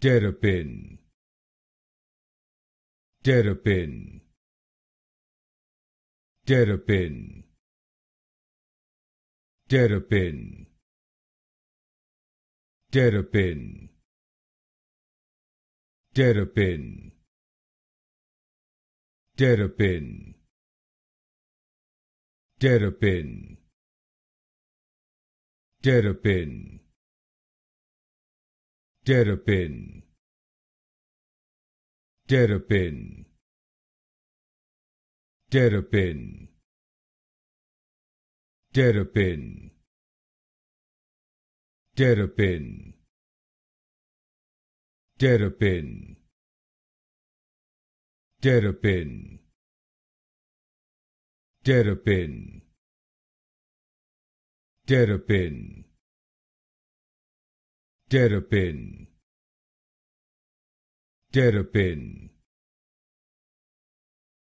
terrapin. Terrapin. Terrapin. Terrapin. Terrapin. Terrapin. Terrapin. Terrapin. Terrapin terrapin. Terrapin. Terrapin. Terrapin. Terrapin. Terrapin. Terrapin. Terrapin. Terrapin terrapin. Terrapin